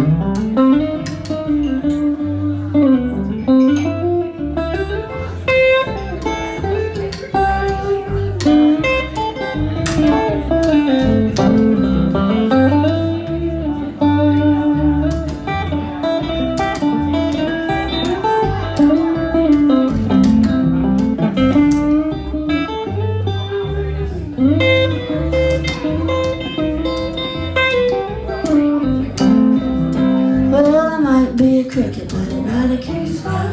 be a cricket, but I can fly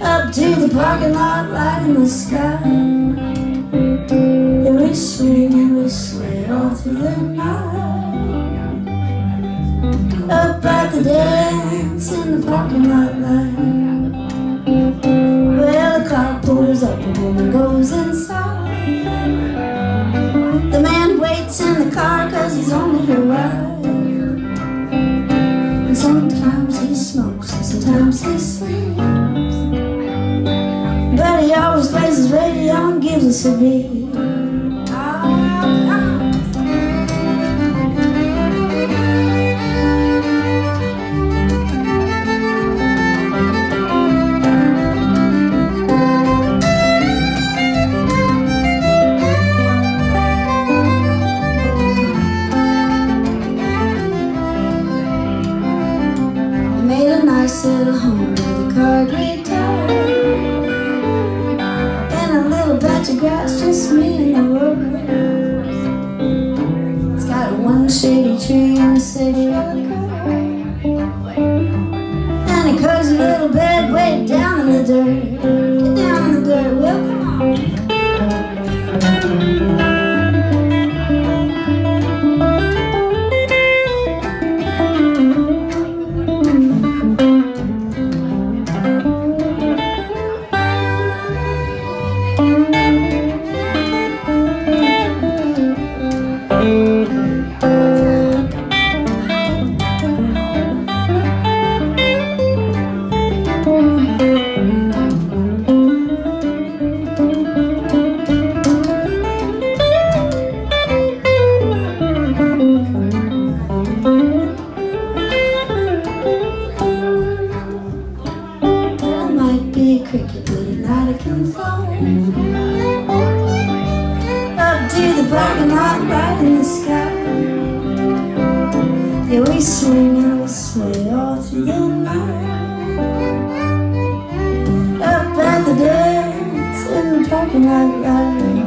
Up to the parking lot, light in the sky. And we swing and we sway all through the night. Up at the dance in the parking lot light. Well, the car pulls up, a woman goes inside. The man waits in the car cause he's only sometimes he sleeps. But he always plays his radio and gives us a beat nice little home with a car guitar And a little patch of grass, just me and the world. It's got one shady tree and a city car Up to the parking lot, right in the sky. Yeah, we swing and we sway all through the night. Up at the dance, in the parking lot, right